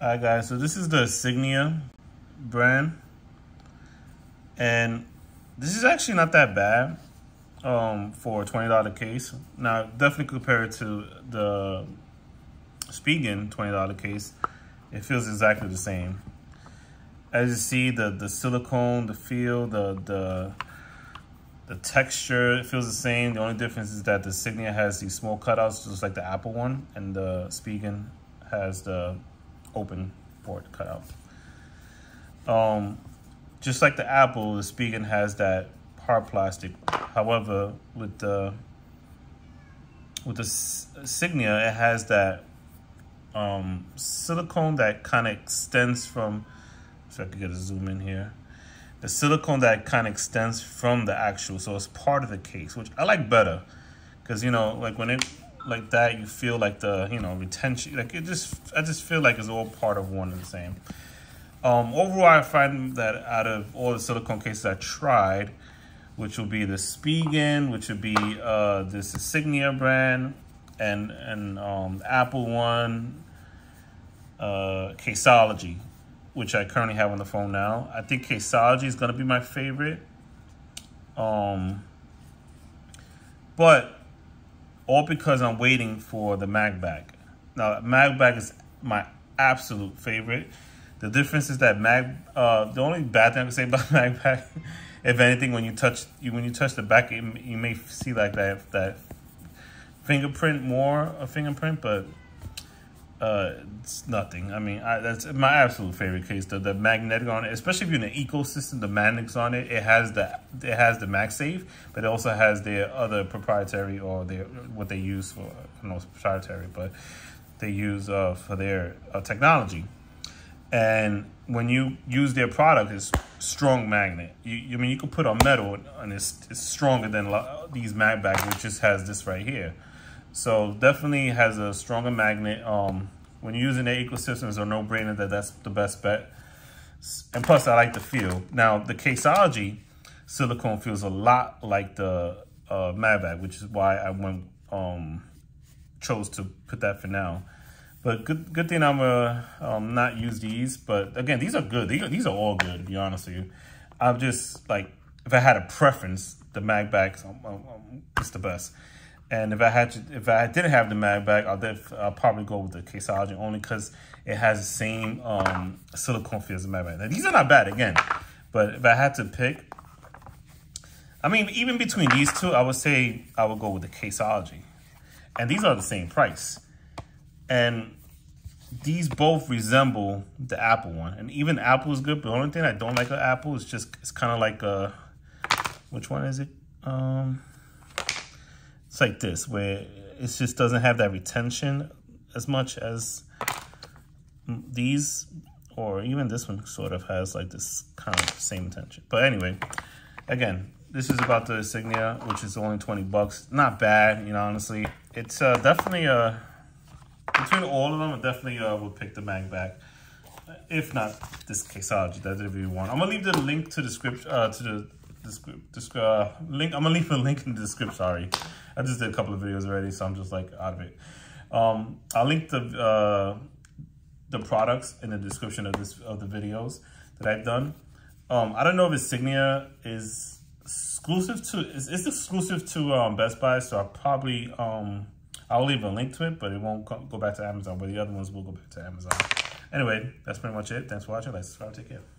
All right, guys, so this is the Insignia brand. And this is actually not that bad um, for a $20 case. Now, definitely compared to the Spigen $20 case, it feels exactly the same. As you see, the, the silicone, the feel, the, the, the texture, it feels the same. The only difference is that the Insignia has these small cutouts, just like the Apple one, and the Spigen has the open port cutout. Um, just like the Apple, the Spigen has that hard plastic. However, with the with the Insignia, it has that um, silicone that kind of extends from, so I could get a zoom in here. The silicone that kind of extends from the actual, so it's part of the case, which I like better. Because, you know, like when it, like that, you feel like the, you know, retention, like it just, I just feel like it's all part of one and the same. Um, overall, I find that out of all the silicone cases I tried, which will be the Spigen, which would be uh, this Insignia brand, and and um, Apple one, uh, Caseology, which I currently have on the phone now. I think Caseology is gonna be my favorite. Um, but all because I'm waiting for the MagBak. Now, MagBak is my absolute favorite. The difference is that Mag, uh, the only bad thing I can say about MagBak, if anything, when you touch you when you touch the back, it, you may see like that that fingerprint more a fingerprint, but uh, it's nothing. I mean, I, that's my absolute favorite case. The the magnetic on it, especially if you're in the ecosystem, the magnets on it, it has the it has the MagSafe, but it also has their other proprietary or their what they use for I don't know proprietary, but they use uh, for their uh, technology. And when you use their product, it's strong magnet. You, I mean you can put on metal and it's, it's stronger than these mag bags, which just has this right here. So definitely has a stronger magnet. Um, when you're using the ecosystems, a no-brainer that that's the best bet. And plus, I like the feel. Now, the Caseology silicone feels a lot like the uh, which is why I went um, chose to put that for now. But good good thing I'm uh, um, not use these. But again, these are good. These are, these are all good, to be honest with you. I'm just, like, if I had a preference, the MagBaks, um, um, um, it's the best. And if I had to, if I didn't have the MagBak, I'll, def, I'll probably go with the Caseology only because it has the same um, silicone feel as the MagBak. Now, these are not bad again, but if I had to pick, I mean, even between these two, I would say I would go with the Caseology. And these are the same price. And these both resemble the Apple one. And even Apple is good, but the only thing I don't like about Apple is just, it's kind of like a, which one is it? Um, it's like this, where it just doesn't have that retention as much as these, or even this one sort of has like this kind of same tension. But anyway, again, this is about the Insignia, which is only 20 bucks. Not bad, you know, honestly. It's uh, definitely, uh, between all of them, I definitely uh, would pick the MagBak. If not this Caseology, that's if you want. I'm gonna leave the link to the script, uh, to the uh, link. I'm gonna leave a link in the description. Sorry, I just did a couple of videos already, so I'm just like out of it. Um, I'll link the uh, the products in the description of this of the videos that I've done. Um, I don't know if Insignia is exclusive to is it's exclusive to um, Best Buy, so I'll probably um, I'll leave a link to it, but it won't go back to Amazon. But the other ones will go back to Amazon. Anyway, that's pretty much it. Thanks for watching. Like, subscribe. Take care.